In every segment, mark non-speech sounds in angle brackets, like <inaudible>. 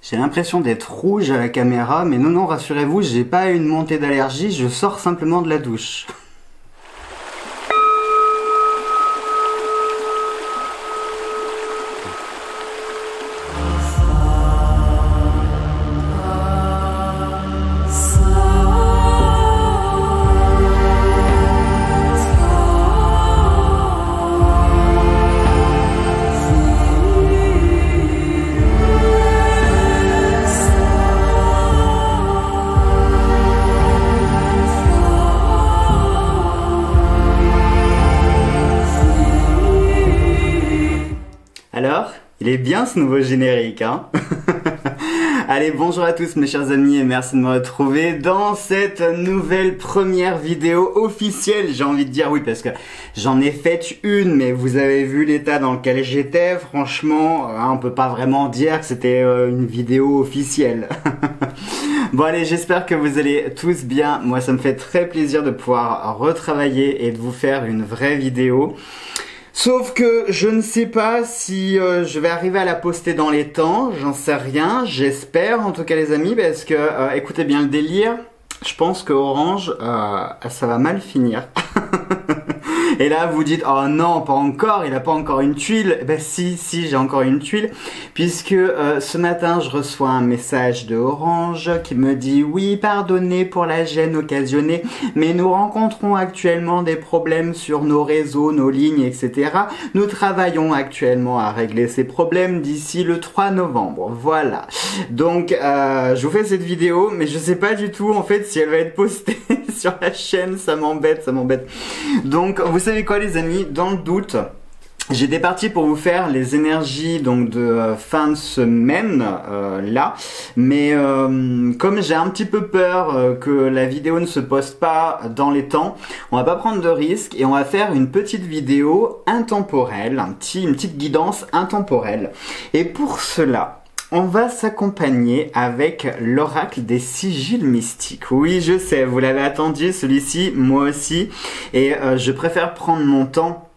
J'ai l'impression d'être rouge à la caméra, mais non, non, rassurez-vous, j'ai pas une montée d'allergie, je sors simplement de la douche. Nouveau générique, hein <laughs> Allez, bonjour à tous mes chers amis et merci de me retrouver dans cette nouvelle première vidéo officielle, j'ai envie de dire oui parce que j'en ai fait une mais vous avez vu l'état dans lequel j'étais, franchement, euh, on peut pas vraiment dire que c'était euh, une vidéo officielle. <laughs> Bon allez, j'espère que vous allez tous bien. Moi, ça me fait très plaisir de pouvoir retravailler et de vous faire une vraie vidéo. Sauf que je ne sais pas si euh, je vais arriver à la poster dans les temps, j'en sais rien, j'espère en tout cas les amis, parce que euh, écoutez bien le délire, je pense que Orange, euh, ça va mal finir. <laughs> Et là, vous dites, oh non, pas encore, il a pas encore une tuile. Ben si, si, j'ai encore une tuile, puisque euh, ce matin, je reçois un message de Orange qui me dit, oui, pardonnez pour la gêne occasionnée, mais nous rencontrons actuellement des problèmes sur nos réseaux, nos lignes, etc. Nous travaillons actuellement à régler ces problèmes d'ici le 3 novembre. Voilà. Donc, euh, je vous fais cette vidéo, mais je sais pas du tout, en fait, si elle va être postée <laughs> sur la chaîne, ça m'embête, ça m'embête. Donc, vous savez quoi les amis, dans le doute, J'étais parti pour vous faire les énergies donc de euh, fin de semaine euh, là, mais euh, comme j'ai un petit peu peur que la vidéo ne se poste pas dans les temps, on va pas prendre de risques et on va faire une petite vidéo intemporelle, une petite guidance intemporelle. Et pour cela, on va s'accompagner avec l'oracle des sigils mystiques. Oui, je sais, vous l'avez attendu, celui-ci, moi aussi. Et euh, je préfère prendre mon temps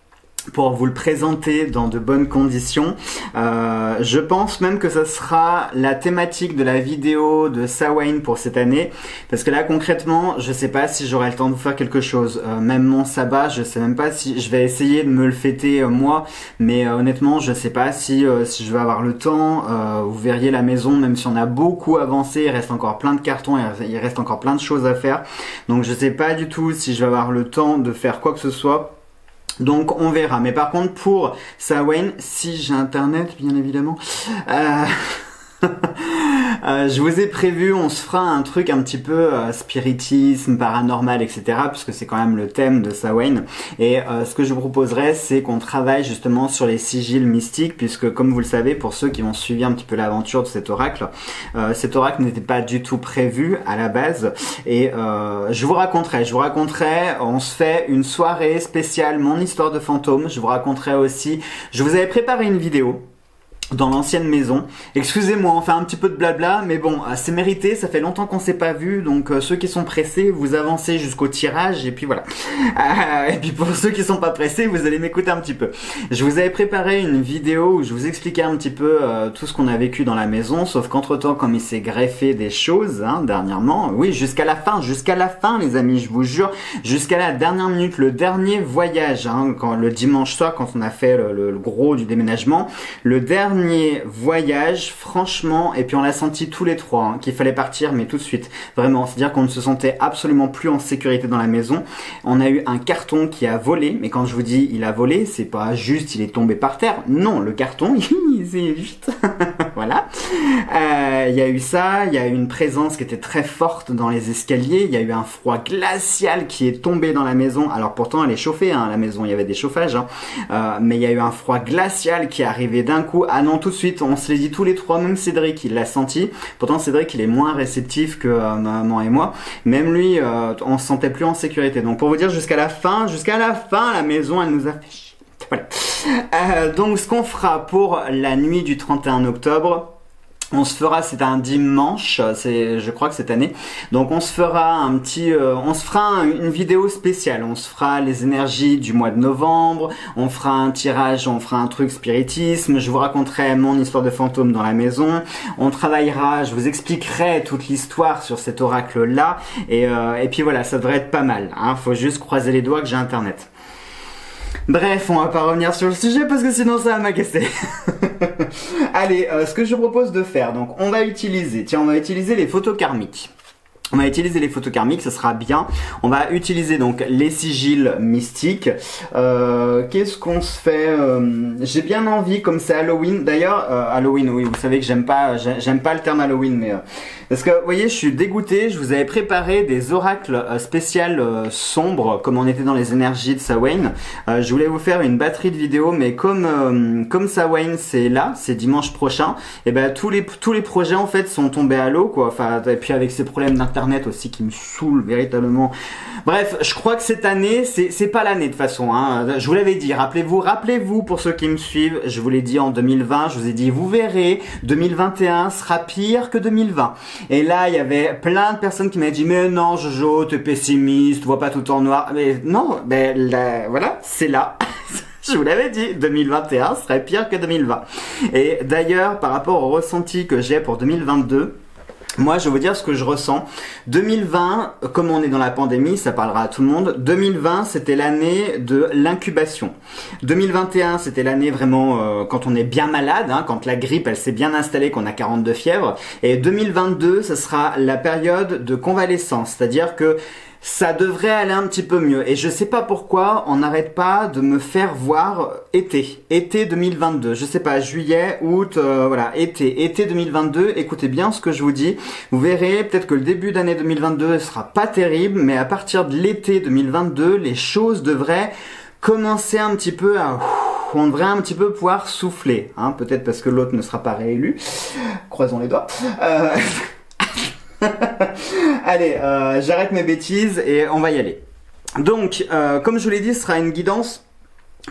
pour vous le présenter dans de bonnes conditions. Euh, je pense même que ce sera la thématique de la vidéo de Sawain pour cette année, parce que là concrètement, je sais pas si j'aurai le temps de vous faire quelque chose. Euh, même mon sabbat, je sais même pas si je vais essayer de me le fêter euh, moi, mais honnêtement, je sais pas si si je vais avoir le temps. vous verriez la maison, même si on a beaucoup avancé, il reste encore plein de cartons, il reste encore plein de choses à faire. Donc je sais pas du tout si je vais avoir le temps de faire quoi que ce soit. Donc on verra. Mais par contre pour Sawen, si j'ai internet bien évidemment, euh... Euh, je vous ai prévu, on se fera un truc un petit peu euh, spiritisme, paranormal, etc. Puisque c'est quand même le thème de Sawain. Et euh, ce que je vous proposerais, c'est qu'on travaille justement sur les sigils mystiques, puisque comme vous le savez, pour ceux qui ont suivi un petit peu l'aventure de cet oracle, cet oracle n'était pas du tout prévu à la base. Et je vous raconterai, je vous raconterai, on se fait une soirée spéciale, mon histoire de fantôme. Je vous raconterai aussi, je vous avais préparé une vidéo dans l'ancienne maison. Excusez-moi, on fait un petit peu de blabla, mais bon, euh, c'est mérité, ça fait longtemps qu'on s'est pas vu, donc euh, ceux qui sont pressés, vous avancez jusqu'au tirage, et puis voilà. Euh, <laughs> et puis pour ceux qui sont pas pressés, vous allez m'écouter un petit peu. Je vous avais préparé une vidéo où je vous expliquais un petit peu tout ce qu'on a vécu dans la maison, sauf qu'entre temps, comme il s'est greffé des choses, hein, dernièrement, oui, jusqu'à la fin, jusqu'à la fin, les amis, je vous jure, jusqu'à la dernière minute, le dernier voyage, hein, quand, le dimanche soir, quand on a fait le gros du déménagement, le dernier voyage, franchement, et puis on l'a senti tous les trois, hein, qu'il fallait partir, mais tout de suite. Vraiment, c'est-à-dire qu'on ne se sentait absolument plus en sécurité dans la maison. On a eu un carton qui a volé, mais quand je vous dis il a volé, c'est pas juste il est tombé par terre. Non, le carton, <laughs> il s'est vite. <laughs> voilà. Euh, il y a eu ça, il y a eu une présence qui était très forte dans les escaliers, il y a eu un froid glacial qui est tombé dans la maison. Alors pourtant elle est chauffée, hein, la maison, il y avait des chauffages, hein. euh, mais il y a eu un froid glacial qui est arrivé d'un coup. Ah non, tout de suite, on se les dit tous les trois, même Cédric, il l'a senti. Pourtant Cédric, il est moins réceptif que euh, maman et moi. Même lui, on se sentait plus en sécurité. Donc pour vous dire, jusqu'à la fin, jusqu'à la fin, la maison, elle nous a fait voilà. <laughs> Euh, donc ce qu'on fera pour la nuit du 31 octobre, on se fera, c'est un dimanche, c'est, je crois que cette année. Donc on se fera un petit, euh, on se fera une vidéo spéciale. On se fera les énergies du mois de novembre. On fera un tirage, on fera un truc spiritisme. Je vous raconterai mon histoire de fantôme dans la maison. On travaillera, je vous expliquerai toute l'histoire sur cet oracle là. Et, euh, et puis voilà, ça devrait être pas mal. Hein. Faut juste croiser les doigts que j'ai internet. Bref, on va pas revenir sur le sujet parce que sinon ça va m'agacer. <laughs> Allez, euh, ce que je propose de faire, donc on va utiliser, tiens, on va utiliser les photos karmiques. On va utiliser les photos karmiques, ça sera bien. On va utiliser donc les sigils mystiques. Euh, Qu'est-ce qu'on se fait euh, J'ai bien envie, comme c'est Halloween. D'ailleurs, euh, Halloween, oui, vous savez que j'aime pas, j'aime pas le terme Halloween, mais parce que vous voyez, je suis dégoûté. Je vous avais préparé des oracles spéciales sombres, comme on était dans les énergies de Sawain. je voulais vous faire une batterie de vidéos, mais comme comme Sawain, c'est là, c'est dimanche prochain. Et ben tous les tous les projets en fait sont tombés à l'eau, quoi. Enfin, et puis avec ces problèmes d'internet aussi qui me saoule véritablement. Bref, je crois que cette année, c'est pas l'année de façon. Hein. Je vous l'avais dit, rappelez-vous, rappelez-vous pour ceux qui me suivent, je vous l'ai dit en 2020, je vous ai dit, vous verrez, 2021 sera pire que 2020. Et là, il y avait plein de personnes qui m'avaient dit, mais non, Jojo, t'es pessimiste, tu vois pas tout en noir. Mais non, ben voilà, c'est là. <laughs> Je vous l'avais dit, 2021 serait pire que 2020. Et d'ailleurs, par rapport au ressenti que j'ai pour 2022, moi, je vais vous dire ce que je ressens. 2020, comme on est dans la pandémie, ça parlera à tout le monde. 2020, c'était l'année de l'incubation. 2021, c'était l'année vraiment euh, quand on est bien malade, hein, quand la grippe, elle s'est bien installée, qu'on a 42 fièvres. Et 2022, ce sera la période de convalescence, c'est-à-dire que ça devrait aller un petit peu mieux. Et je sais pas pourquoi on n'arrête pas de me faire voir été, été 2022. Je sais pas, juillet, août, euh, voilà, été, été 2022. Écoutez bien ce que je vous dis. Vous verrez, peut-être que le début d'année 2022 sera pas terrible, mais à partir de l'été 2022, les choses devraient commencer un petit peu à on devrait un petit peu pouvoir souffler, hein, peut-être parce que l'autre ne sera pas réélu. Croisons les doigts. Euh... <laughs> <laughs> Allez, euh, j'arrête mes bêtises et on va y aller. Donc, euh, comme je vous l'ai dit, ce sera une guidance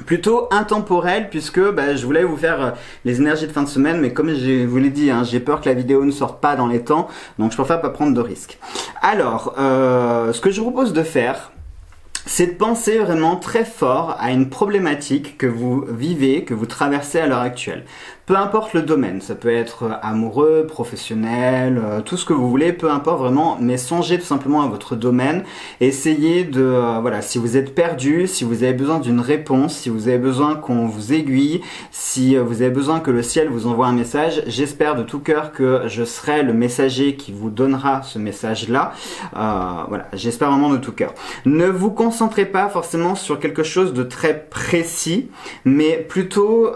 plutôt intemporelle puisque bah, je voulais vous faire euh, les énergies de fin de semaine mais comme je vous l'ai dit hein, j'ai peur que la vidéo ne sorte pas dans les temps donc je préfère pas prendre de risques alors ce que je vous propose de faire c'est de penser vraiment très fort à une problématique que vous vivez, que vous traversez à l'heure actuelle. Peu importe le domaine, ça peut être euh, amoureux, professionnel, euh, tout ce que vous voulez, peu importe vraiment, mais songez tout simplement à votre domaine, essayez de, euh, voilà, si vous êtes perdu, si vous avez besoin d'une réponse, si vous avez besoin qu'on vous aiguille, si vous avez besoin que le ciel vous envoie un message, j'espère de tout cœur que je serai le messager qui vous donnera ce message-là. voilà, j'espère vraiment de tout cœur. Ne vous concentrez pas forcément sur quelque chose de très précis, mais plutôt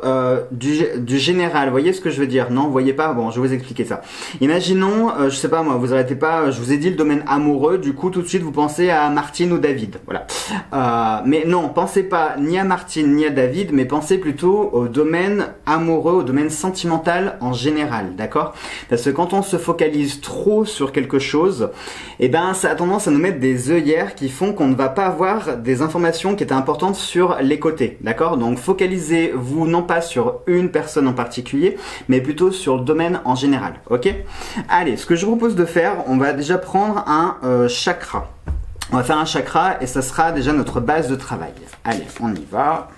du, du général vous voyez ce que je veux dire. Non, vous voyez pas. Bon, je vais vous expliquer ça. Imaginons, euh, je sais pas moi, vous arrêtez pas, je vous ai dit le domaine amoureux, du coup tout de suite vous pensez à Martine ou David, voilà. Euh, mais non, pensez pas ni à Martine ni à David, mais pensez plutôt au domaine amoureux, au domaine sentimental en général, d'accord? Parce que quand on se focalise trop sur quelque chose, eh ben ça a tendance à nous mettre des œillères qui font qu'on ne va pas avoir des informations qui étaient importantes sur les côtés, d'accord? Donc focalisez-vous non pas sur une personne en particulier, mais plutôt sur le domaine en général. Ok? Allez, ce que je vous propose de faire, on va déjà prendre un euh, chakra. On va faire un chakra et ça sera déjà notre base de travail. Allez, on y va.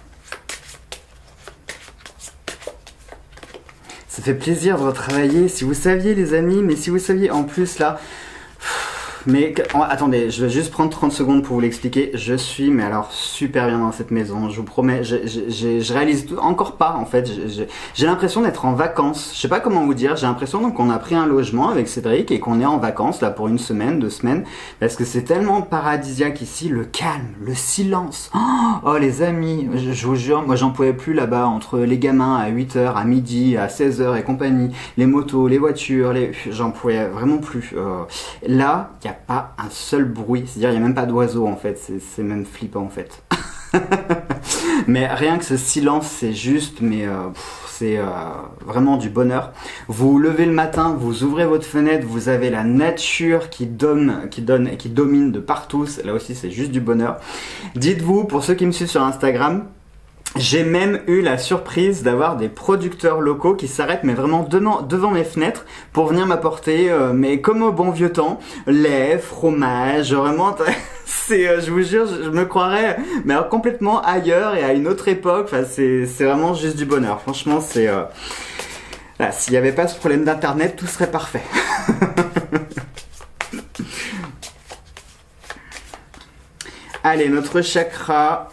Ça fait plaisir de retravailler. Si vous saviez, les amis, mais si vous saviez en plus là, mais attendez, je vais juste prendre 30 secondes pour vous l'expliquer. Je suis, mais alors super bien dans cette maison. Je vous promets, je, je, je réalise encore pas en fait. J'ai l'impression d'être en vacances. Je sais pas comment vous dire. J'ai l'impression qu'on a pris un logement avec Cédric et qu'on est en vacances là pour une semaine, deux semaines, parce que c'est tellement paradisiaque ici, le calme, le silence. Oh, les amis, je, vous jure, moi j'en pouvais plus là-bas entre les gamins à 8h, à midi, à 16h et compagnie, les motos, les voitures, les... j'en pouvais vraiment plus. Euh, là, il y a pas un seul bruit. C'est-à-dire, il n'y a même pas d'oiseaux en fait. C'est même flippant en fait. <laughs> mais rien que ce silence, c'est juste, mais euh, c'est euh, vraiment du bonheur. Vous levez le matin, vous ouvrez votre fenêtre, vous avez la nature qui donne, qui donne et qui domine de partout. Là aussi, c'est juste du bonheur. Dites-vous, pour ceux qui me suivent sur Instagram, J'ai même eu la surprise d'avoir des producteurs locaux qui s'arrêtent mais vraiment devant, mes fenêtres pour venir m'apporter, euh, mais comme au bon vieux temps, lait, fromage, vraiment, <laughs> c'est, euh, je vous jure, je, me croirais, mais complètement ailleurs et à une autre époque. Enfin, c'est, c'est vraiment juste du bonheur. Franchement, c'est, euh, s'il n'y avait pas ce problème d'internet, tout serait parfait. <laughs> Allez, notre chakra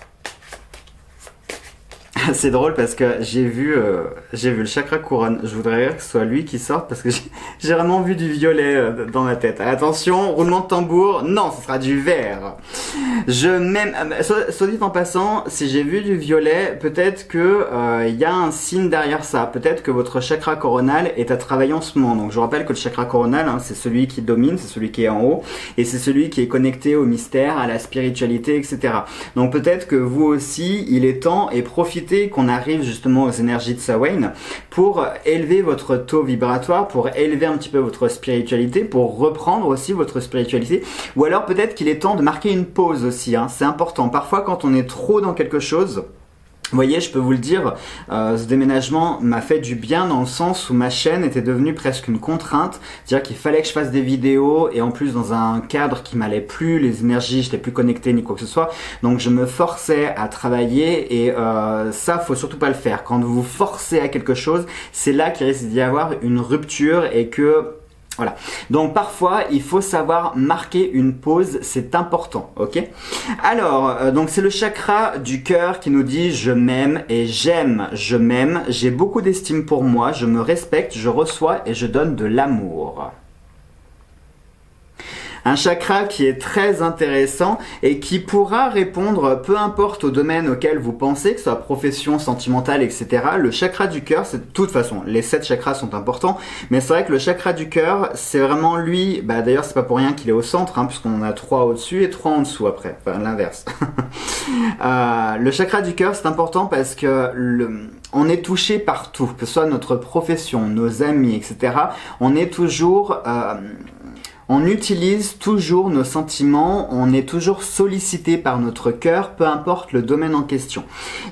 c'est drôle parce que j'ai vu, euh, j'ai vu le chakra couronne. Je voudrais que ce soit lui qui sorte parce que j'ai <laughs> vraiment vu du violet euh, dans ma tête. Attention, roulement de tambour. Non, ce sera du vert. Je m'aime. Euh, soit, dit en passant, si j'ai vu du violet, peut-être que il y a un signe derrière ça. Peut-être que votre chakra coronal est à travailler en ce moment. Donc je rappelle que le chakra coronal, hein, c'est celui qui domine, c'est celui qui est en haut, et c'est celui qui est connecté au mystère, à la spiritualité, etc. Donc peut-être que vous aussi, il est temps et profitez qu'on arrive justement aux énergies de Sawain pour élever votre taux vibratoire, pour élever un petit peu votre spiritualité, pour reprendre aussi votre spiritualité. Ou alors peut-être qu'il est temps de marquer une pause aussi. Hein. C'est important. Parfois quand on est trop dans quelque chose, vous voyez, je peux vous le dire, euh, ce déménagement m'a fait du bien dans le sens où ma chaîne était devenue presque une contrainte, c'est-à-dire qu'il fallait que je fasse des vidéos et en plus dans un cadre qui m'allait plus, les énergies, je n'étais plus connecté ni quoi que ce soit, donc je me forçais à travailler et euh, ça, faut surtout pas le faire. Quand vous vous forcez à quelque chose, c'est là qu'il risque d'y avoir une rupture et que voilà. Donc parfois, il faut savoir marquer une pause, c'est important, ok? Alors, euh, donc c'est le chakra du cœur qui nous dit je m'aime et j'aime, je m'aime, j'ai beaucoup d'estime pour moi, je me respecte, je reçois et je donne de l'amour. Un chakra qui est très intéressant et qui pourra répondre peu importe au domaine auquel vous pensez, que ce soit profession, sentimentale, etc. Le chakra du cœur, c'est de toute façon, les sept chakras sont importants, mais c'est vrai que le chakra du cœur, c'est vraiment lui, bah d'ailleurs c'est pas pour rien qu'il est au centre, hein, puisqu'on en a trois au-dessus et trois en dessous après, enfin l'inverse. <laughs> euh, le chakra du cœur, c'est important parce que le, on est touché partout, que ce soit notre profession, nos amis, etc. On est toujours... Euh, on utilise toujours nos sentiments, on est toujours sollicité par notre cœur, peu importe le domaine en question.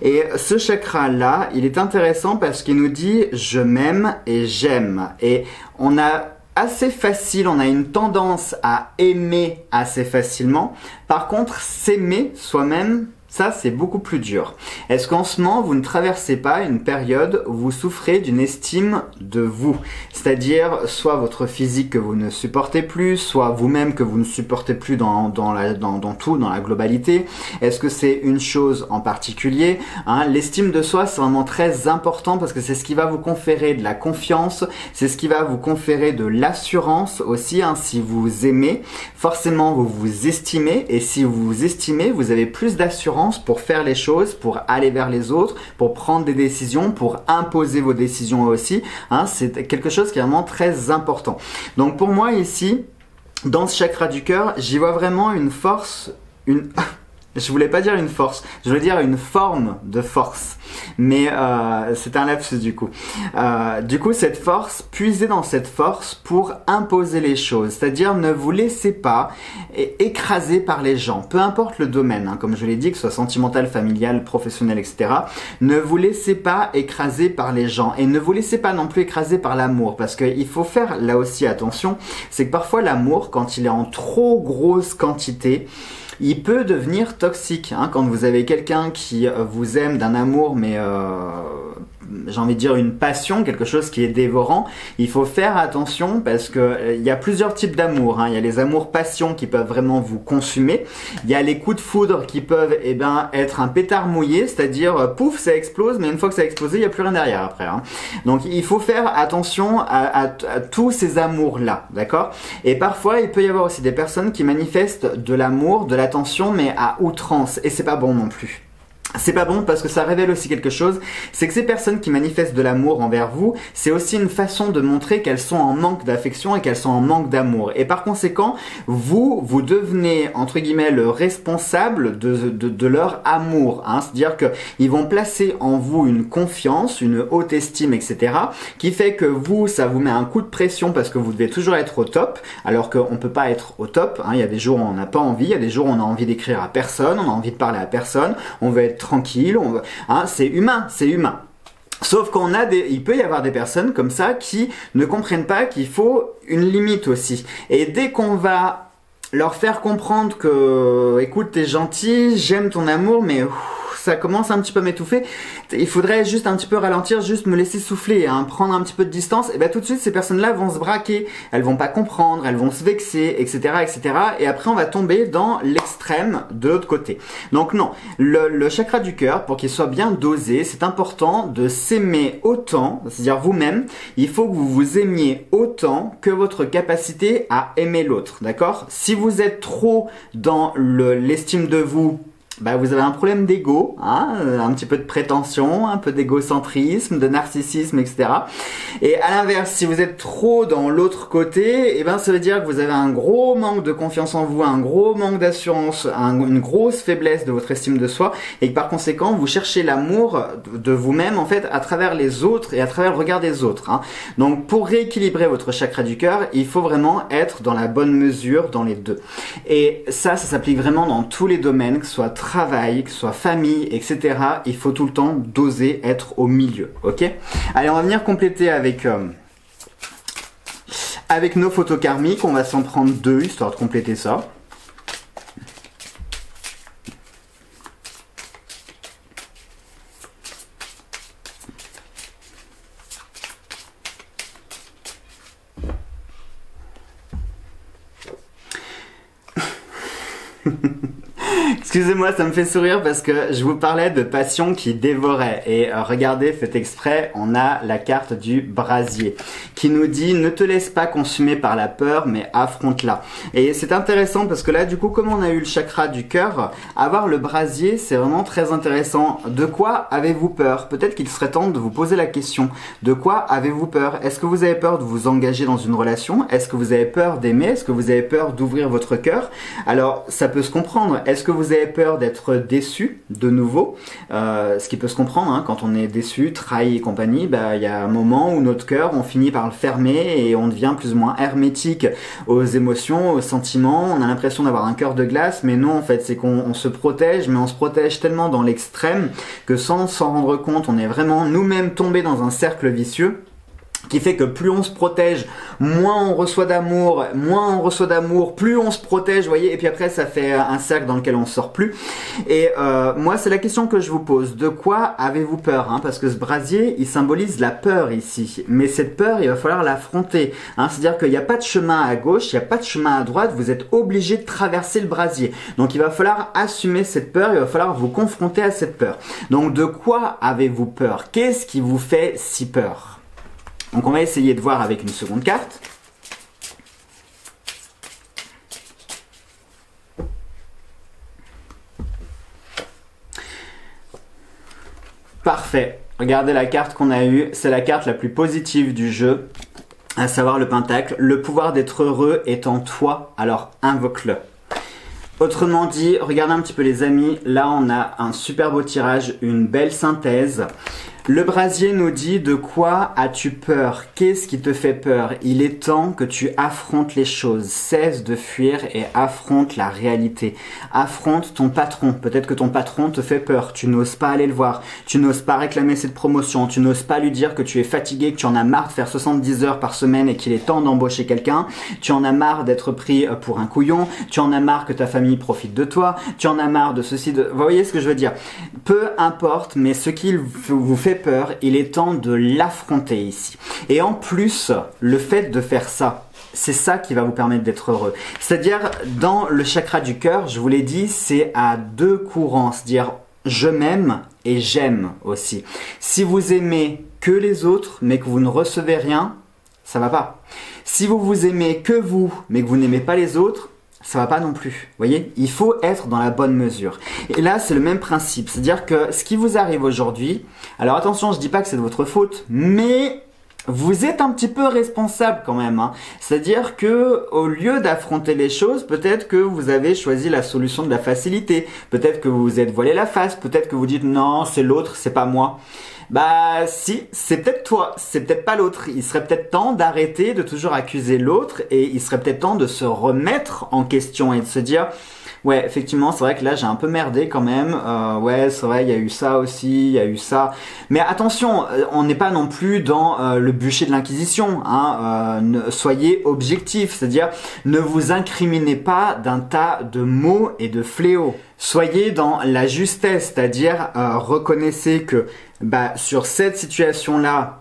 Et ce chakra-là, il est intéressant parce qu'il nous dit je m'aime et j'aime. Et on a assez facile, on a une tendance à aimer assez facilement. Par contre, s'aimer soi-même, ça, c'est beaucoup plus dur. Est-ce qu'en ce moment, vous ne traversez pas une période où vous souffrez d'une estime de vous? C'est-à-dire, soit votre physique que vous ne supportez plus, soit vous-même que vous ne supportez plus dans, dans, la, dans, dans tout, dans la globalité. Est-ce que c'est une chose en particulier? Hein L'estime de soi, c'est vraiment très important parce que c'est ce qui va vous conférer de la confiance, c'est ce qui va vous conférer de l'assurance aussi. Hein, si vous aimez, forcément, vous vous estimez et si vous vous estimez, vous avez plus d'assurance pour faire les choses, pour aller vers les autres, pour prendre des décisions, pour imposer vos décisions aussi. Hein, c'est quelque chose qui est vraiment très important. Donc pour moi ici, dans ce chakra du cœur, j'y vois vraiment une force, une... <laughs> Je voulais pas dire une force, je voulais dire une forme de force. Mais euh, c'est un lapsus du coup. Euh, du coup, cette force, puisez dans cette force pour imposer les choses. C'est-à-dire ne vous laissez pas écraser par les gens, peu importe le domaine, hein, comme je l'ai dit, que ce soit sentimental, familial, professionnel, etc. Ne vous laissez pas écraser par les gens et ne vous laissez pas non plus écraser par l'amour parce qu'il faut faire là aussi attention, c'est que parfois l'amour, quand il est en trop grosse quantité, il peut devenir toxique. Hein, quand vous avez quelqu'un qui euh, vous aime d'un amour, mais euh, j'ai envie de dire une passion, quelque chose qui est dévorant, il faut faire attention parce que euh, il y a plusieurs types d'amour. Hein. Il y a les amours passion qui peuvent vraiment vous consumer. Il y a les coups de foudre qui peuvent eh ben, être un pétard mouillé, c'est-à-dire euh, pouf, ça explose, mais une fois que ça a explosé, il n'y a plus rien derrière après. Hein. Donc il faut faire attention à, à tous ces amours-là, d'accord? Et parfois, il peut y avoir aussi des personnes qui manifestent de l'amour, de l'attention, mais à outrance, et c'est pas bon non plus. C'est pas bon parce que ça révèle aussi quelque chose, c'est que ces personnes qui manifestent de l'amour envers vous, c'est aussi une façon de montrer qu'elles sont en manque d'affection et qu'elles sont en manque d'amour. Et par conséquent, vous, vous devenez, entre guillemets, le responsable de, de, leur amour. Hein. C'est-à-dire qu'ils vont placer en vous une confiance, une haute estime, etc. qui fait que vous, ça vous met un coup de pression parce que vous devez toujours être au top, alors qu'on peut pas être au top. Hein. Il y a des jours où on n'a pas envie, il y a des jours où on a envie d'écrire à personne, on a envie de parler à personne, on veut être tranquille, on, hein, c'est humain, c'est humain. Sauf qu'on a des, il peut y avoir des personnes comme ça qui ne comprennent pas qu'il faut une limite aussi. Et dès qu'on va leur faire comprendre que, écoute, t'es gentil, j'aime ton amour, mais ça commence un petit peu à m'étouffer. Il faudrait juste un petit peu ralentir, juste me laisser souffler, hein, prendre un petit peu de distance. Et bien tout de suite, ces personnes-là vont se braquer, elles vont pas comprendre, elles vont se vexer, etc., etc. Et après, on va tomber dans l'extrême de l'autre côté. Donc non, le, le chakra du cœur, pour qu'il soit bien dosé, c'est important de s'aimer autant, c'est-à-dire vous-même. Il faut que vous vous aimiez autant que votre capacité à aimer l'autre, d'accord? Si vous êtes trop dans l'estime de vous bah, vous avez un problème d'ego, hein, euh, un petit peu de prétention, un peu d'égocentrisme, de narcissisme, etc. Et à l'inverse, si vous êtes trop dans l'autre côté, eh ben ça veut dire que vous avez un gros manque de confiance en vous, un gros manque d'assurance, une grosse faiblesse de votre estime de soi, et que par conséquent vous cherchez l'amour de vous-même en fait à travers les autres et à travers le regard des autres. Hein. Donc pour rééquilibrer votre chakra du cœur, il faut vraiment être dans la bonne mesure dans les deux. Et ça, ça s'applique vraiment dans tous les domaines, que ce soit travail, que ce soit famille, etc. Il faut tout le temps doser être au milieu. Ok? Allez, on va venir compléter avec... Euh, avec nos photos karmiques, on va s'en prendre deux, histoire de compléter ça. Excusez-moi, ça me fait sourire parce que je vous parlais de passion qui dévorait. Et euh, regardez, faites exprès, on a la carte du brasier qui nous dit ne te laisse pas consumer par la peur, mais affronte-la. Et c'est intéressant parce que là, du coup, comme on a eu le chakra du cœur, avoir le brasier, c'est vraiment très intéressant. De quoi avez-vous peur? Peut-être qu'il serait temps de vous poser la question. De quoi avez-vous peur? Est-ce que vous avez peur de vous engager dans une relation? Est-ce que vous avez peur d'aimer? Est-ce que vous avez peur d'ouvrir votre cœur? Alors, ça peut se comprendre. Est-ce que vous avez peur d'être déçu de nouveau, euh, ce qui peut se comprendre hein, quand on est déçu, trahi et compagnie, bah, il y a un moment où notre cœur, on finit par le fermer et on devient plus ou moins hermétique aux émotions, aux sentiments. On a l'impression d'avoir un cœur de glace, mais non, en fait, c'est qu'on se protège, mais on se protège tellement dans l'extrême que sans s'en rendre compte, on est vraiment nous-mêmes tombés dans un cercle vicieux qui fait que plus on se protège, moins on reçoit d'amour, moins on reçoit d'amour, plus on se protège, vous voyez, et puis après ça fait un cercle dans lequel on sort plus. Et euh, moi c'est la question que je vous pose, de quoi avez-vous peur hein? Parce que ce brasier, il symbolise la peur ici, mais cette peur, il va falloir l'affronter. Hein? C'est-à-dire qu'il n'y a pas de chemin à gauche, il n'y a pas de chemin à droite, vous êtes obligé de traverser le brasier. Donc il va falloir assumer cette peur, il va falloir vous confronter à cette peur. Donc de quoi avez-vous peur? Qu'est-ce qui vous fait si peur? Donc on va essayer de voir avec une seconde carte. Parfait. Regardez la carte qu'on a eue. C'est la carte la plus positive du jeu, à savoir le pentacle. Le pouvoir d'être heureux est en toi, alors invoque-le. Autrement dit, regardez un petit peu les amis, là on a un super beau tirage, une belle synthèse. Le brasier nous dit de quoi as-tu peur? Qu'est-ce qui te fait peur? Il est temps que tu affrontes les choses. Cesse de fuir et affronte la réalité. Affronte ton patron. Peut-être que ton patron te fait peur. Tu n'oses pas aller le voir. Tu n'oses pas réclamer cette promotion. Tu n'oses pas lui dire que tu es fatigué, que tu en as marre de faire 70 heures par semaine et qu'il est temps d'embaucher quelqu'un. Tu en as marre d'être pris euh, pour un couillon. Tu en as marre que ta famille profite de toi. Tu en as marre de ceci. De... Vous voyez ce que je veux dire? Peu importe, mais ce qu'il vous fait peur, il est temps de l'affronter ici. Et en plus, le fait de faire ça, c'est ça qui va vous permettre d'être heureux. C'est-à-dire, dans le chakra du cœur, je vous l'ai dit, c'est à deux courants, c'est-à-dire je m'aime et j'aime aussi. Si vous aimez que les autres, mais que vous ne recevez rien, ça va pas. Si vous vous aimez que vous, mais que vous n'aimez pas les autres, ça va pas non plus. Vous voyez? Il faut être dans la bonne mesure. Et là, c'est le même principe. C'est-à-dire que ce qui vous arrive aujourd'hui, alors attention, je dis pas que c'est de votre faute, mais vous êtes un petit peu responsable quand même. Hein. C'est-à-dire que au lieu d'affronter les choses, peut-être que vous avez choisi la solution de la facilité. Peut-être que vous vous êtes voilé la face. Peut-être que vous dites non, c'est l'autre, c'est pas moi. Bah si, c'est peut-être toi, c'est peut-être pas l'autre. Il serait peut-être temps d'arrêter de toujours accuser l'autre et il serait peut-être temps de se remettre en question et de se dire Ouais, effectivement, c'est vrai que là j'ai un peu merdé quand même. Euh, ouais, c'est vrai, il y a eu ça aussi, il y a eu ça. Mais attention, euh, on n'est pas non plus dans euh, le bûcher de l'inquisition. Hein. soyez objectif, c'est-à-dire ne vous incriminez pas d'un tas de mots et de fléaux. Soyez dans la justesse, c'est-à-dire reconnaissez que bah, sur cette situation-là,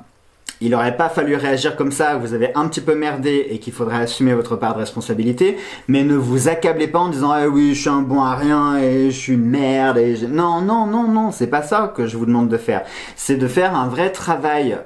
il n'aurait pas fallu réagir comme ça, vous avez un petit peu merdé et qu'il faudrait assumer votre part de responsabilité, mais ne vous accablez pas en disant ah oui je suis un bon à rien et je suis une merde et non non non non c'est pas ça que je vous demande de faire, c'est de faire un vrai travail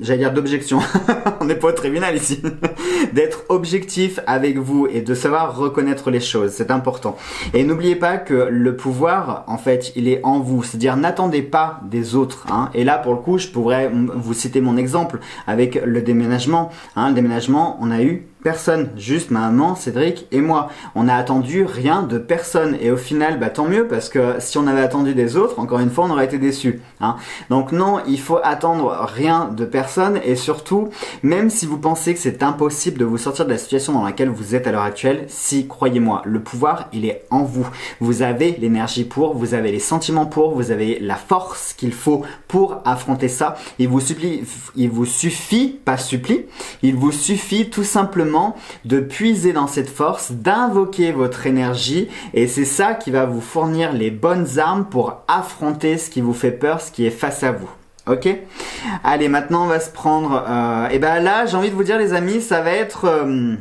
j'allais dire d'objection, <laughs> on n'est pas au tribunal ici, <laughs> d'être objectif avec vous et de savoir reconnaître les choses, c'est important. Et n'oubliez pas que le pouvoir, en fait, il est en vous, c'est-à-dire n'attendez pas des autres. Hein. Et là, pour le coup, je pourrais vous citer mon exemple avec le déménagement. Hein. Le déménagement, on a eu personne, juste ma maman, Cédric et moi. On a attendu rien de personne et au final, bah tant mieux parce que si on avait attendu des autres, encore une fois, on aurait été déçus. Hein. Donc non, il faut attendre rien de personne et surtout, même si vous pensez que c'est impossible de vous sortir de la situation dans laquelle vous êtes à l'heure actuelle, si croyez-moi, le pouvoir il est en vous. Vous avez l'énergie pour, vous avez les sentiments pour, vous avez la force qu'il faut pour affronter ça. Il vous supplie, il vous suffit, pas supplie, il vous suffit tout simplement de puiser dans cette force, d'invoquer votre énergie et c'est ça qui va vous fournir les bonnes armes pour affronter ce qui vous fait peur, ce qui est face à vous. Ok? Allez, maintenant on va se prendre... Euh, et ben là, j'ai envie de vous dire les amis, ça va être... Euh,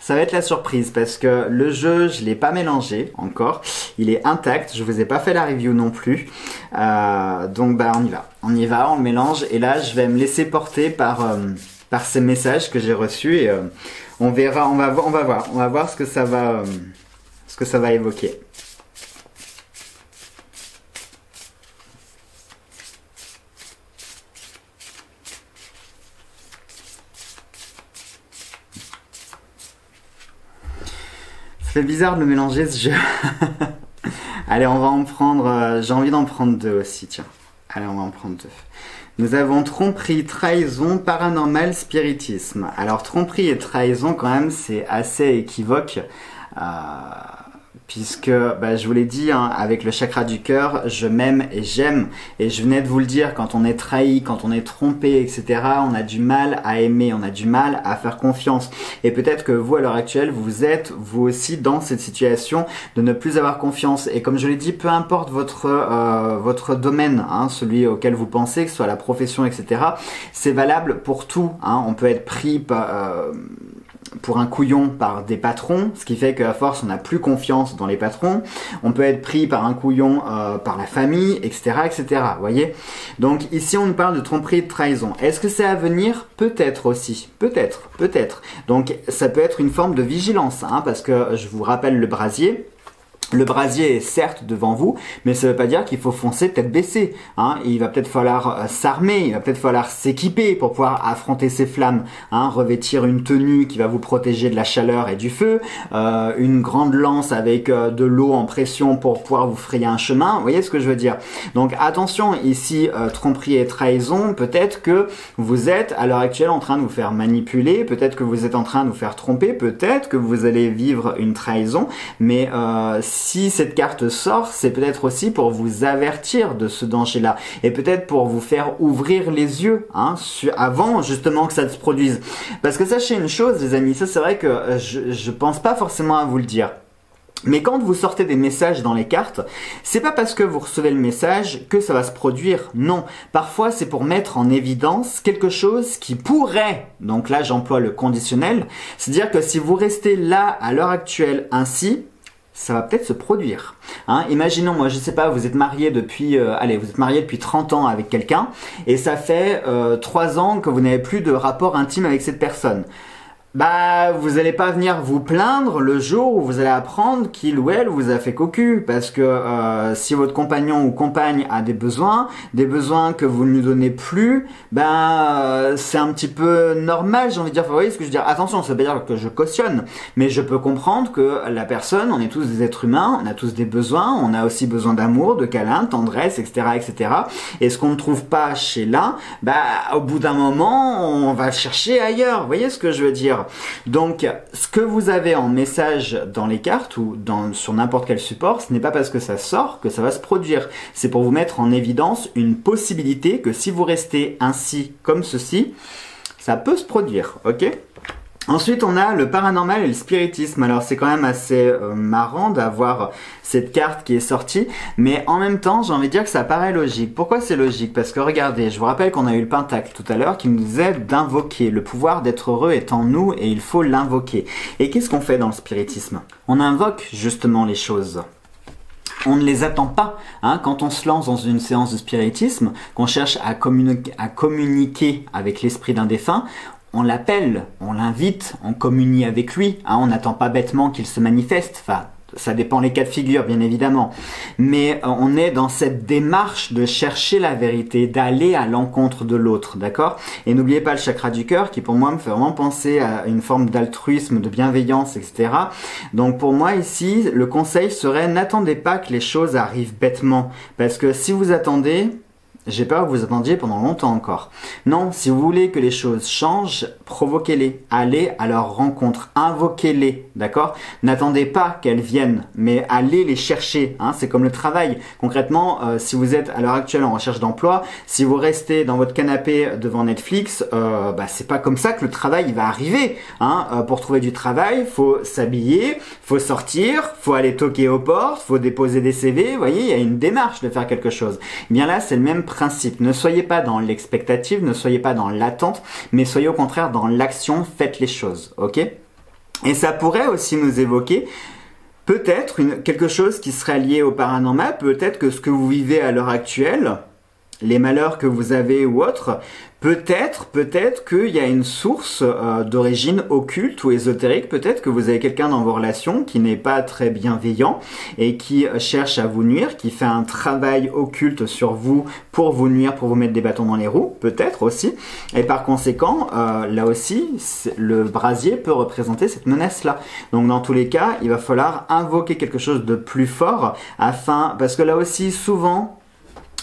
ça va être la surprise parce que le jeu, je l'ai pas mélangé encore. Il est intact. Je vous ai pas fait la review non plus. Euh, donc bah on y va. On y va, on mélange. Et là, je vais me laisser porter par par ces messages que j'ai reçus et euh, on verra, on va, on va voir, on va voir ce que ça va, euh, ce que ça va évoquer. Ça fait bizarre de mélanger ce jeu. <laughs> Allez, on va en prendre. Euh, j'ai envie d'en prendre deux aussi, tiens. Allez, on va en prendre deux. Nous avons tromperie, trahison, paranormal, spiritisme. Alors tromperie et trahison quand même c'est assez équivoque. Euh, puisque bah, je vous l'ai dit, hein, avec le chakra du cœur, je m'aime et j'aime. Et je venais de vous le dire, quand on est trahi, quand on est trompé, etc., on a du mal à aimer, on a du mal à faire confiance. Et peut-être que vous, à l'heure actuelle, vous êtes vous aussi dans cette situation de ne plus avoir confiance. Et comme je l'ai dit, peu importe votre euh, votre domaine, hein, celui auquel vous pensez, que ce soit la profession, etc., c'est valable pour tout. Hein. On peut être pris. Euh, pour un couillon par des patrons, ce qui fait qu'à force on n'a plus confiance dans les patrons. On peut être pris par un couillon euh, par la famille, etc., etc. Voyez. Donc ici on parle de tromperie de trahison. Est-ce que c'est à venir? Peut-être aussi. Peut-être, peut-être. Donc ça peut être une forme de vigilance, hein, parce que je vous rappelle le brasier. Le brasier est certes devant vous, mais ça ne veut pas dire qu'il faut foncer tête baissée. Hein. Il va peut-être falloir euh, s'armer, il va peut-être falloir s'équiper pour pouvoir affronter ces flammes. Hein. Revêtir une tenue qui va vous protéger de la chaleur et du feu, euh, une grande lance avec euh, de l'eau en pression pour pouvoir vous frayer un chemin. Vous voyez ce que je veux dire? Donc attention, ici, tromperie et trahison, peut-être que vous êtes à l'heure actuelle en train de vous faire manipuler, peut-être que vous êtes en train de vous faire tromper, peut-être que vous allez vivre une trahison, mais cette carte sort, c'est peut-être aussi pour vous avertir de ce danger-là et peut-être pour vous faire ouvrir les yeux hein, avant justement que ça se produise. Parce que sachez une chose, les amis, ça c'est vrai que euh, je, je pense pas forcément à vous le dire. Mais quand vous sortez des messages dans les cartes, c'est pas parce que vous recevez le message que ça va se produire. Non. Parfois, c'est pour mettre en évidence quelque chose qui pourrait, donc là j'emploie le conditionnel, c'est-à-dire que si vous restez là à l'heure actuelle ainsi, ça va peut-être se produire. Hein. Imaginons, moi, je sais pas, vous êtes marié depuis, euh, allez, vous êtes marié depuis 30 ans avec quelqu'un, et ça fait euh, 3 ans que vous n'avez plus de rapport intime avec cette personne bah vous allez pas venir vous plaindre le jour où vous allez apprendre qu'il ou elle vous a fait cocu parce que euh, si votre compagnon ou compagne a des besoins, des besoins que vous ne lui donnez plus, ben euh, c'est un petit peu normal, j'ai envie de dire. Vous voyez ce que je veux dire Attention, ça veut pas dire que je cautionne, mais je peux comprendre que la personne, on est tous des êtres humains, on a tous des besoins, on a aussi besoin d'amour, de câlin, de tendresse, etc., etc. Et ce qu'on ne trouve pas chez l'un, bah au bout d'un moment, on va chercher ailleurs. Vous voyez ce que je veux dire? Donc, ce que vous avez en message dans les cartes ou sur n'importe quel support, ce n'est pas parce que ça sort que ça va se produire. C'est pour vous mettre en évidence une possibilité que si vous restez ainsi comme ceci, ça peut se produire, ok? Ensuite, on a le paranormal et le spiritisme. Alors, c'est quand même assez euh, marrant d'avoir cette carte qui est sortie, mais en même temps, j'ai envie de dire que ça paraît logique. Pourquoi c'est logique? Parce que regardez, je vous rappelle qu'on a eu le pentacle tout à l'heure qui nous aide d'invoquer. Le pouvoir d'être heureux est en nous et il faut l'invoquer. Et qu'est-ce qu'on fait dans le spiritisme? On invoque justement les choses on ne les attend pas. Hein. Quand on se lance dans une séance de spiritisme, qu'on cherche à, à communiquer avec l'esprit d'un défunt, on l'appelle, on l'invite, on communie avec lui. Hein, on n'attend pas bêtement qu'il se manifeste. Enfin, ça dépend les cas de figure, bien évidemment. Mais euh, on est dans cette démarche de chercher la vérité, d'aller à l'encontre de l'autre, d'accord? Et n'oubliez pas le chakra du cœur, qui pour moi me fait vraiment penser à une forme d'altruisme, de bienveillance, etc. Donc pour moi ici, le conseil serait n'attendez pas que les choses arrivent bêtement, parce que si vous attendez, j'ai peur que vous attendiez pendant longtemps encore. Non, si vous voulez que les choses changent, provoquez-les. Allez à leur rencontre. Invoquez-les. D'accord? N'attendez pas qu'elles viennent, mais allez les chercher. Hein C'est comme le travail. Concrètement, euh, si vous êtes à l'heure actuelle en recherche d'emploi, si vous restez dans votre canapé devant Netflix, euh, bah, c'est pas comme ça que le travail va arriver. Hein euh, pour trouver du travail, faut s'habiller, faut sortir, faut aller toquer aux portes, faut déposer des CV. Vous voyez, il y a une démarche de faire quelque chose. Eh bien là, c'est le même principe. Ne soyez pas dans l'expectative, ne soyez pas dans l'attente, mais soyez au contraire dans l'action, faites les choses, ok? Et ça pourrait aussi nous évoquer peut-être quelque chose qui serait lié au paranormal, peut-être que ce que vous vivez à l'heure actuelle, les malheurs que vous avez ou autres, Peut-être, peut-être qu'il y a une source euh, d'origine occulte ou ésotérique. Peut-être que vous avez quelqu'un dans vos relations qui n'est pas très bienveillant et qui euh, cherche à vous nuire, qui fait un travail occulte sur vous pour vous nuire, pour vous mettre des bâtons dans les roues. Peut-être aussi. Et par conséquent, euh, là aussi, le brasier peut représenter cette menace-là. Donc dans tous les cas, il va falloir invoquer quelque chose de plus fort afin, parce que là aussi, souvent,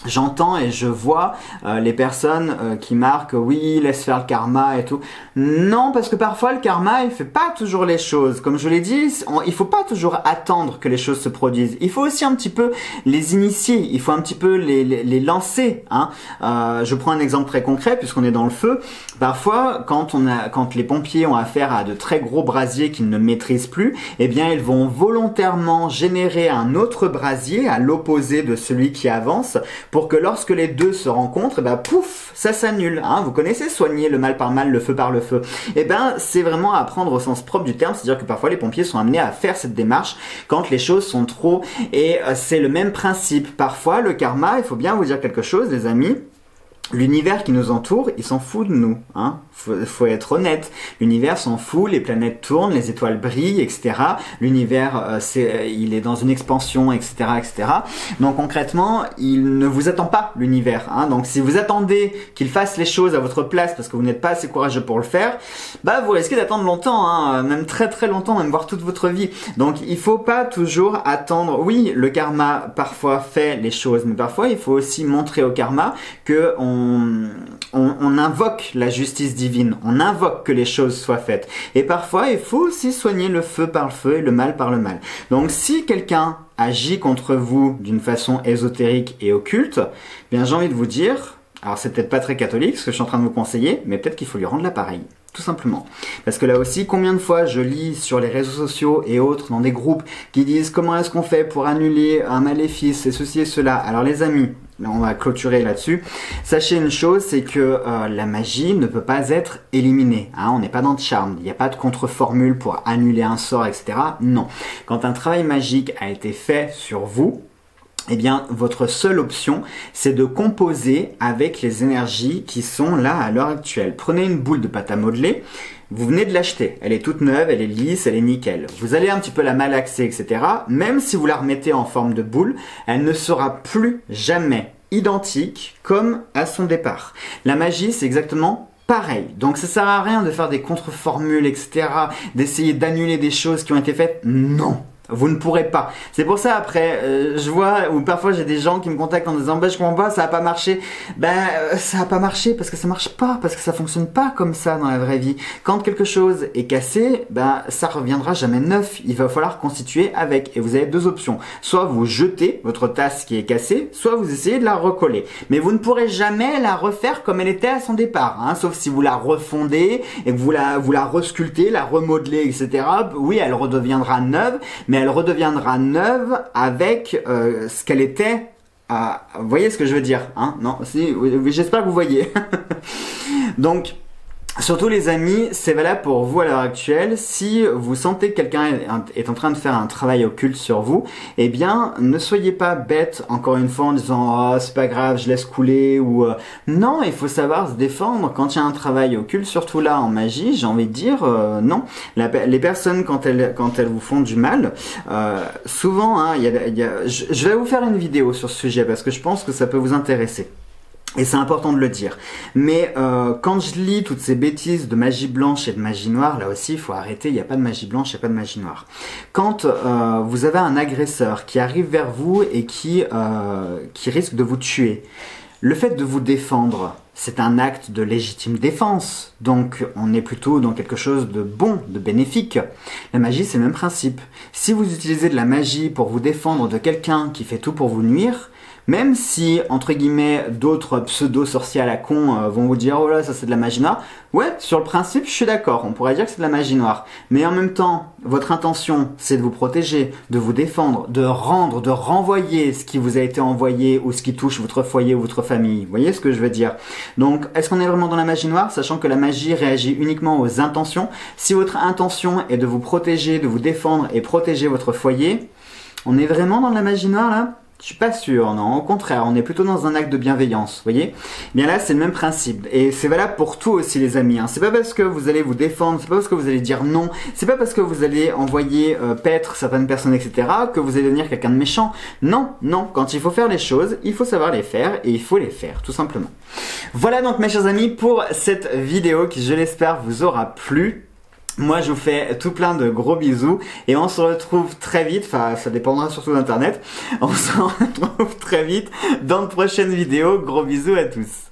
J'entends et je vois euh, les personnes euh, qui marquent oui, laisse faire le karma et tout. Non, parce que parfois le karma, il fait pas toujours les choses. Comme je l'ai dit, il faut pas toujours attendre que les choses se produisent. Il faut aussi un petit peu les initier. Il faut un petit peu les, les, lancer. Hein. Euh, je prends un exemple très concret puisqu'on est dans le feu. Parfois, quand on a, quand les pompiers ont affaire à de très gros brasiers qu'ils ne maîtrisent plus, eh bien, ils vont volontairement générer un autre brasier à l'opposé de celui qui avance pour que lorsque les deux se rencontrent, bah pouf, ça s'annule. Hein. Vous connaissez soigner le mal par mal, le feu par le feu. Et eh ben c'est vraiment à prendre au sens propre du terme, c'est-à-dire que parfois les pompiers sont amenés à faire cette démarche quand les choses sont trop. Et euh, c'est le même principe. Parfois le karma, il faut bien vous dire quelque chose, les amis l'univers qui nous entoure, il s'en fout de nous. Hein faut, faut être honnête. L'univers s'en fout, les planètes tournent, les étoiles brillent, etc. L'univers, euh, c'est, euh, il est dans une expansion, etc., etc. Donc concrètement, il ne vous attend pas l'univers. Hein Donc si vous attendez qu'il fasse les choses à votre place parce que vous n'êtes pas assez courageux pour le faire, bah vous risquez d'attendre longtemps, hein même très très longtemps, même voire toute votre vie. Donc il faut pas toujours attendre. Oui, le karma parfois fait les choses, mais parfois il faut aussi montrer au karma que on on, invoque la justice divine, on invoque que les choses soient faites. Et parfois, il faut aussi soigner le feu par le feu et le mal par le mal. Donc si quelqu'un agit contre vous d'une façon ésotérique et occulte, bien j'ai envie de vous dire, alors c'est peut-être pas très catholique ce que je suis en train de vous conseiller, mais peut-être qu'il faut lui rendre l'appareil. Tout simplement. Parce que là aussi, combien de fois je lis sur les réseaux sociaux et autres, dans des groupes, qui disent comment est-ce qu'on fait pour annuler un maléfice et ceci et cela. Alors les amis, on va clôturer là-dessus. Sachez une chose, c'est que euh, la magie ne peut pas être éliminée. Hein. on n'est pas dans le charme. Il n'y a pas de contre-formule pour annuler un sort, etc. Non. Quand un travail magique a été fait sur vous, eh bien, votre seule option, c'est de composer avec les énergies qui sont là à l'heure actuelle. Prenez une boule de pâte à modeler, vous venez de l'acheter, elle est toute neuve, elle est lisse, elle est nickel. Vous allez un petit peu la malaxer, etc. Même si vous la remettez en forme de boule, elle ne sera plus jamais identique comme à son départ. La magie, c'est exactement pareil. Donc ça sert à rien de faire des contre-formules, etc., d'essayer d'annuler des choses qui ont été faites. Non. Vous ne pourrez pas. C'est pour ça après, euh, je vois ou parfois j'ai des gens qui me contactent en disant bah je comprends pas, ça a pas marché. Ben euh, ça a pas marché parce que ça marche pas, parce que ça fonctionne pas comme ça dans la vraie vie. Quand quelque chose est cassé, ben ça reviendra jamais neuf. Il va falloir constituer avec. Et vous avez deux options. Soit vous jetez votre tasse qui est cassée, soit vous essayez de la recoller. Mais vous ne pourrez jamais la refaire comme elle était à son départ, hein, sauf si vous la refondez et que vous la vous la resculptez, la remodelez, etc. Oui, elle redeviendra neuve, mais elle redeviendra neuve avec euh, ce qu'elle était. vous voyez ce que je veux dire, hein? Non, si, j'espère que vous voyez. <laughs> Donc, Surtout les amis, c'est valable pour vous à l'heure actuelle. Si vous sentez que quelqu'un est en train de faire un travail occulte sur vous, eh bien, ne soyez pas bête encore une fois en disant oh c'est pas grave, je laisse couler ou euh, non, il faut savoir se défendre quand il y a un travail occulte, surtout là en magie. J'ai envie de dire euh, non. les personnes quand elles vous font du mal, euh, souvent, hein, je vais vous faire une vidéo sur ce sujet parce que je pense que ça peut vous intéresser. Et c'est important de le dire. Mais euh, quand je lis toutes ces bêtises de magie blanche et de magie noire, là aussi, il faut arrêter, il n'y a pas de magie blanche, il a pas de magie noire. Quand euh, vous avez un agresseur qui arrive vers vous et qui, euh, qui risque de vous tuer, le fait de vous défendre, c'est un acte de légitime défense. Donc on est plutôt dans quelque chose de bon, de bénéfique. La magie, c'est le même principe. Si vous utilisez de la magie pour vous défendre de quelqu'un qui fait tout pour vous nuire, même si, entre guillemets, d'autres pseudo-sorciers à la con euh, vont vous dire, oh là, ça c'est de la magie noire. Ouais, sur le principe, je suis d'accord. On pourrait dire que c'est de la magie noire. Mais en même temps, votre intention, c'est de vous protéger, de vous défendre, de rendre, de renvoyer ce qui vous a été envoyé ou ce qui touche votre foyer ou votre famille. Vous voyez ce que je veux dire? Donc, est-ce qu'on est vraiment dans la magie noire, sachant que la magie réagit uniquement aux intentions? Si votre intention est de vous protéger, de vous défendre et protéger votre foyer, on est vraiment dans la magie noire là? Je suis pas sûr, non. Au contraire, on est plutôt dans un acte de bienveillance, voyez Bien là, c'est le même principe. Et c'est valable pour tout aussi, les amis. Hein. C'est pas parce que vous allez vous défendre, c'est pas parce que vous allez dire non, c'est pas parce que vous allez envoyer euh, paître certaines personnes, etc., que vous allez devenir quelqu'un de méchant. Non, non. Quand il faut faire les choses, il faut savoir les faire et il faut les faire, tout simplement. Voilà donc, mes chers amis, pour cette vidéo qui, je l'espère, vous aura plu. Moi, je vous fais tout plein de gros bisous et on se retrouve très vite, enfin ça dépendra surtout d'internet, <laughs> on se retrouve très vite dans de prochaines vidéos. Gros bisous à tous.